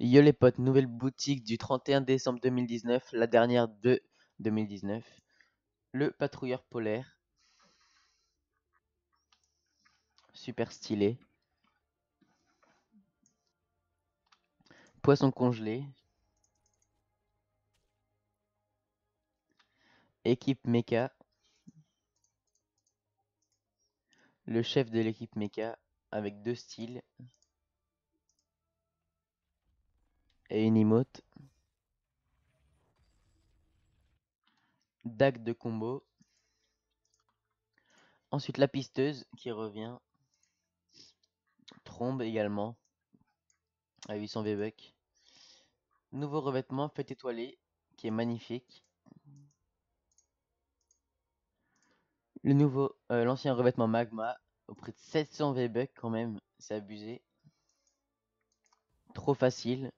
Yo les potes, nouvelle boutique du 31 décembre 2019, la dernière de 2019. Le patrouilleur polaire. Super stylé. Poisson congelé. Équipe mecha. Le chef de l'équipe mecha avec deux styles. Et une emote. Dague de combo. Ensuite la pisteuse qui revient. Trombe également. À 800 V-Bucks. Nouveau revêtement fait étoilé qui est magnifique. Le nouveau, euh, l'ancien revêtement magma au prix de 700 V-Bucks quand même, c'est abusé. Trop facile.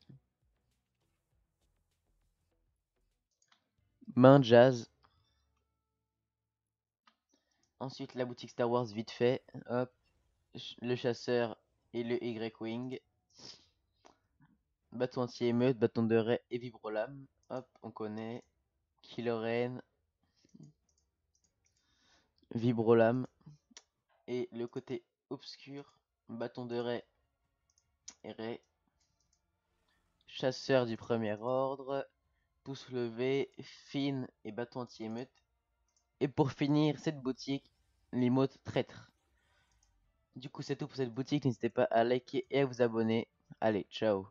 Main jazz. Ensuite, la boutique Star Wars vite fait. Hop. Le chasseur et le Y-Wing. Bâton anti-émeute, bâton de raie et vibrolame. Hop, on connaît. Killoren. Vibrolame. Et le côté obscur. Bâton de raie et raie. Chasseur du premier ordre pouce levé, fine et bâton anti-émeute. Et pour finir, cette boutique, l'emote traître. Du coup, c'est tout pour cette boutique. N'hésitez pas à liker et à vous abonner. Allez, ciao